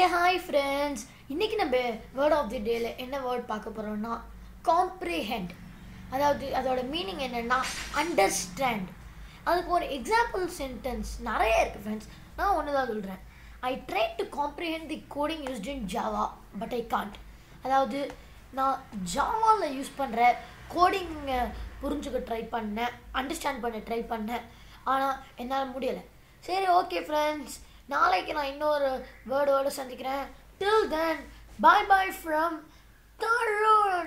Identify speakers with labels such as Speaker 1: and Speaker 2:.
Speaker 1: ஏ hi friends இன்னைக்கு நம்ம word of the டேல என்ன வேர்ட் பார்க்க போறோம்னா காம்ப்ரிஹெண்ட் அதாவது அதோட மீனிங் என்னன்னா அண்டர்ஸ்டாண்ட் அதுக்கு ஒரு எக்ஸாம்பிள் சென்டென்ஸ் நிறைய இருக்குது ஃப்ரெண்ட்ஸ் நான் ஒன்று தான் சொல்கிறேன் I try to comprehend the coding used in Java but I can't அதாவது நான் ஜாவாவில் யூஸ் பண்ணுற கோடிங்கை புரிஞ்சுக்க ட்ரை பண்ணேன் அண்டர்ஸ்டாண்ட் பண்ண ட்ரை பண்ணேன். ஆனால் என்னால் முடியலை. சரி ஓகே ஃப்ரெண்ட்ஸ் நாளைக்கு நான் இன்னொரு வேர்டோடு சந்திக்கிறேன். Till then bye bye from Tarun